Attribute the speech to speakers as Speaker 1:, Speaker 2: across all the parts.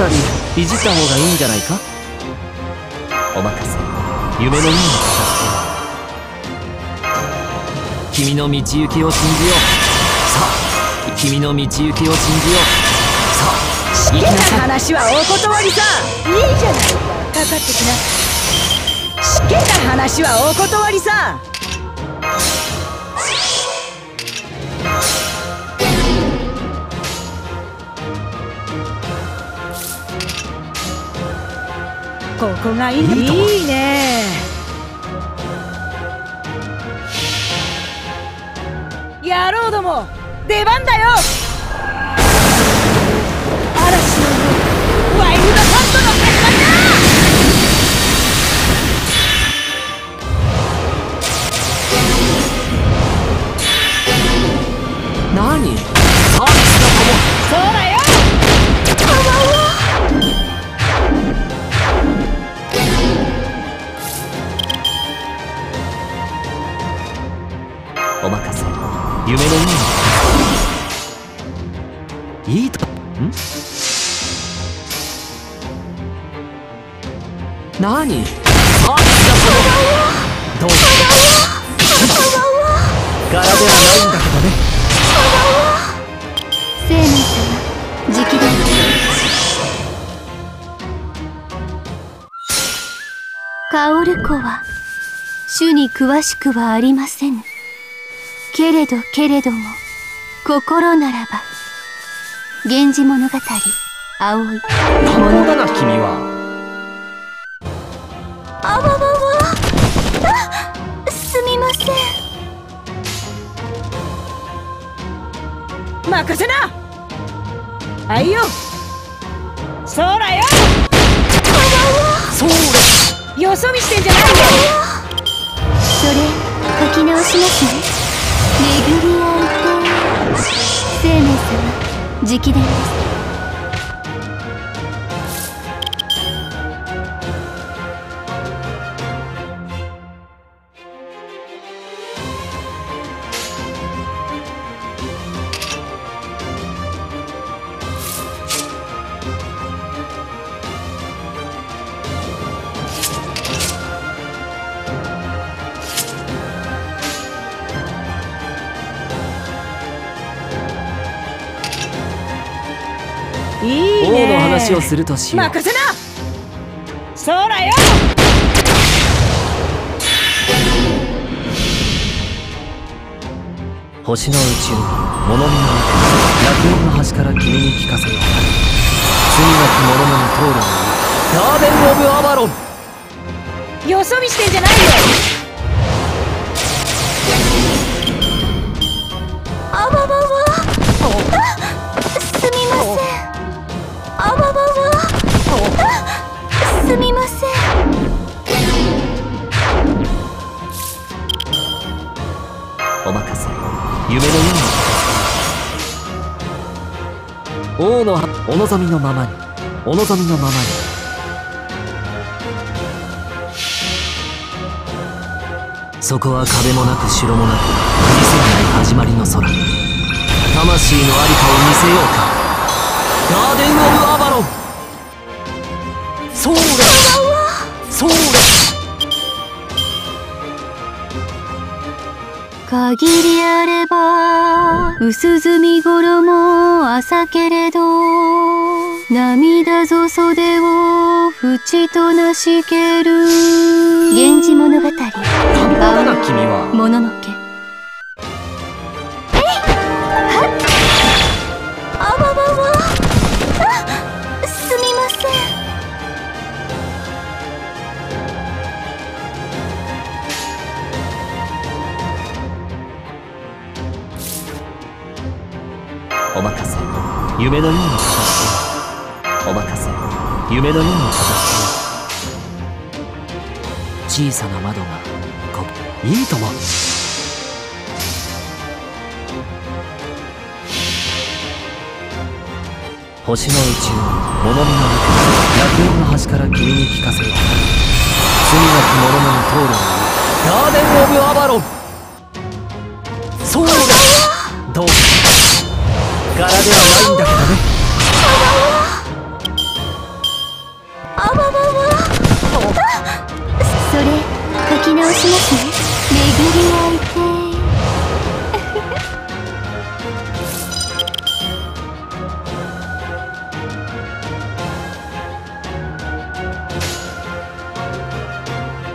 Speaker 1: たりいじった方がいいんじゃないか？お任せ。夢のように片付け君の道行きを信じよう。さあ君の道行きを信じよう。さあ
Speaker 2: 好きな話はお断りさ。いいじゃないか。かかってきな。好きな話はお断りさここがいいいいね野郎ども出番だよ。
Speaker 1: いいと。ん？何？サービスだどうぞ。柄ではないんだけどね。
Speaker 3: 生命様直伝薫子は主に詳しくはありません。けれどけれども心ならば源氏物語葵。
Speaker 1: 何者だな君は？
Speaker 3: あわわわ。あすみません。
Speaker 2: 任せな。はいよ。そらよ。
Speaker 1: そうだ。
Speaker 2: よそ見してんじゃないよ。
Speaker 3: それ書き直しますね。巡り合いて生命様直伝です。
Speaker 1: 話をするとしよう
Speaker 2: 任せな。そらよ。
Speaker 1: 星の宇宙物見の中楽園の端から君に聞かせよう。罪なき者の通るのガーデン・オブ・アバロン
Speaker 2: よそ見してんじゃないよ
Speaker 1: 王のお望みのままに。お望みのままに。そこは壁もなく城もなく見せない始まりの空。魂のありかを見せようか。ガーデン・オブ・アバロン。そうだそうだ
Speaker 3: 限りあれば薄墨衣朝けれど涙ぞ袖を縁となしける。源氏物語。
Speaker 1: 何者だな君は。
Speaker 3: もののけ
Speaker 1: 夢のように片付けようお任せ夢のように片付けよう小さな窓がこいいとも星の宇宙物見の中楽園の端から君に聞かせよう罪なき者の通るガーデン・オブ・アバロンそうだ。どうか柄ではないんだけどね。あ
Speaker 3: それ書き直しますね。巡り合いて。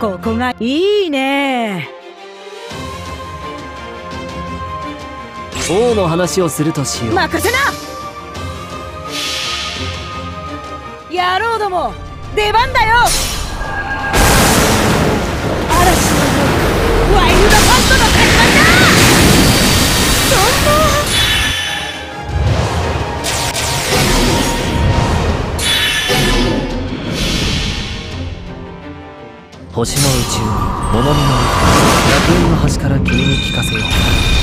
Speaker 2: ここがいいね。
Speaker 1: 王の話をするとしよう。
Speaker 2: 任せな!野郎ども出番だよ!嵐のワイルドハントの始まりだ!そんな!
Speaker 1: 星の宇宙に物見の中楽園の端から君に聞かせよう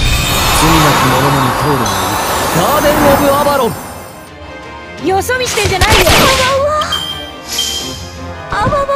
Speaker 1: 者のに通るのガーデン・オブ・アバロン。
Speaker 2: よそ見してんじゃないよ。
Speaker 3: あわわわ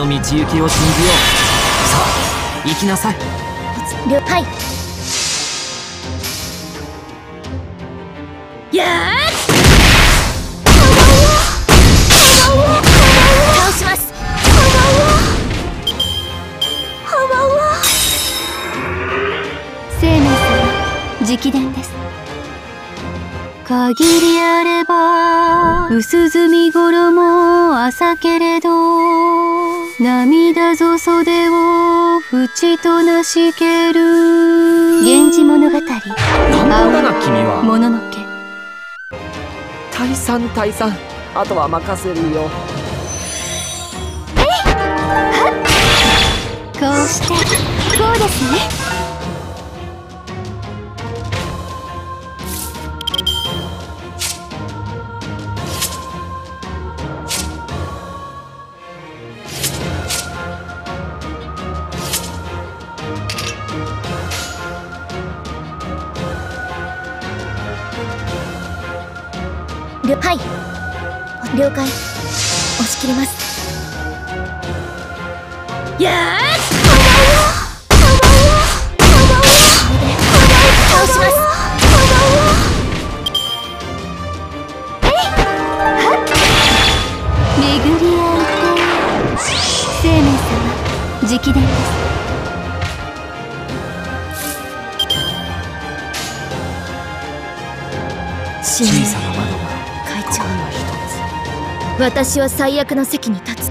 Speaker 1: の道行きを信じよう。さあ行きなさい。
Speaker 3: 了解
Speaker 2: やー
Speaker 3: 倒します。生命様直伝です。限りあれば薄墨衣浅けれど涙ぞ袖を縁となしける。源氏物語。
Speaker 1: なんだな君は。
Speaker 3: もののけ
Speaker 1: 退散退散。あとは任せるよ。
Speaker 3: こうして。こうですねはい。了解。押し切ります。
Speaker 2: やー
Speaker 3: 倒します。巡り合いて生命様私は最悪の席に立つ。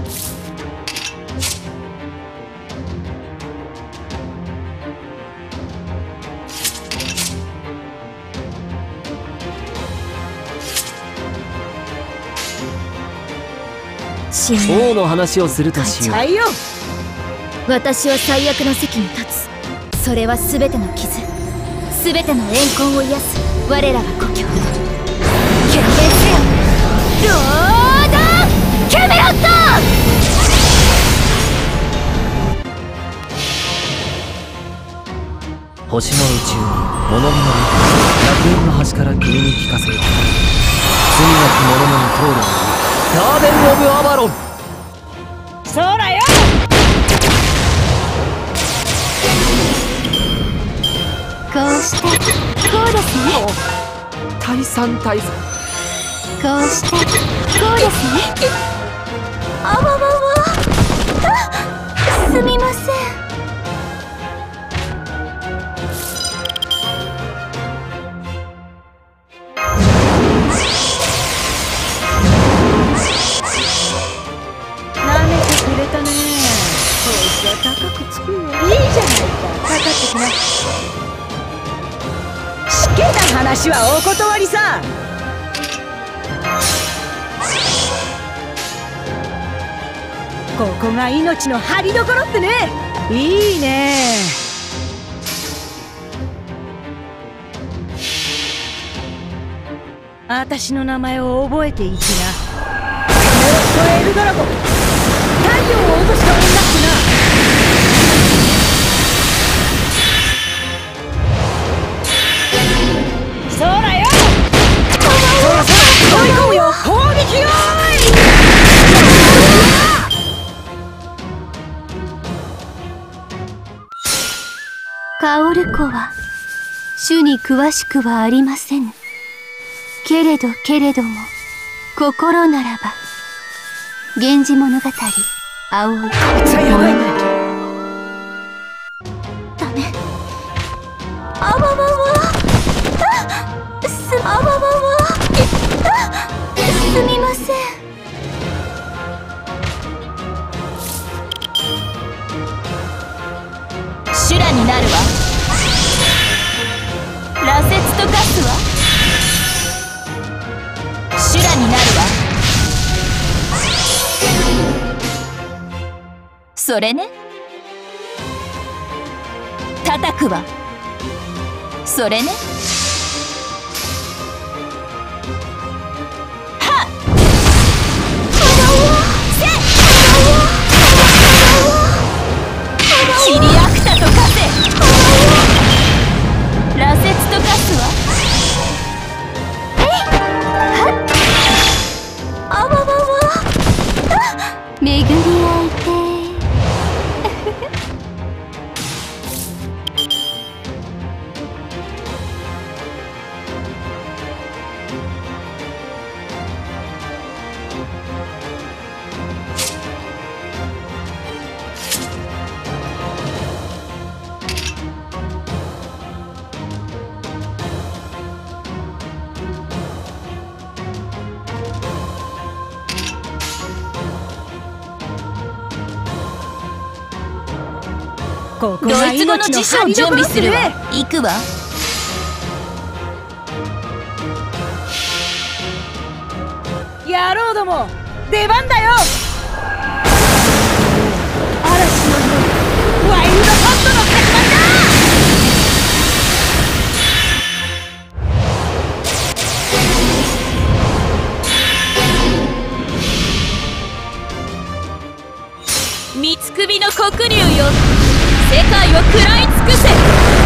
Speaker 1: 王の話をするとしよう。
Speaker 3: 私は最悪の席に立つ。それは全ての傷。全ての怨恨を癒す。我らが故郷。決定せよ。ローキャメロット
Speaker 1: 星の宇宙に物見の中楽園の端から君に聞かせよう。罪なき者のに通るのガーデン・オブ・アバロン
Speaker 2: そらよ。
Speaker 3: こうしてこうですね。
Speaker 1: 退散退散
Speaker 3: こうしてこうですねあわわわ。あすみません。
Speaker 2: なめてくれたここが命の張りどころってね。いいね。私の名前を覚えていきな。カメロットエルドラゴン。太陽を落とした女ってな。そうだよ。そろそろ追い込むよ。砲撃よ
Speaker 3: 薫子は主に詳しくはありません。けれどけれども心ならば源氏物語葵
Speaker 2: こい。つはやばいね
Speaker 3: ダメ。あわわわあすあわわわあすみません。
Speaker 4: それね。叩くわ。それね。
Speaker 2: ここ
Speaker 4: ドイツ語の辞書を準備するわ行くわ。
Speaker 2: てね野郎ども出番だよ。嵐の夜ワイルドホットの始まりだ。
Speaker 4: 三つ首の黒竜よ。世界を食らい尽くせ。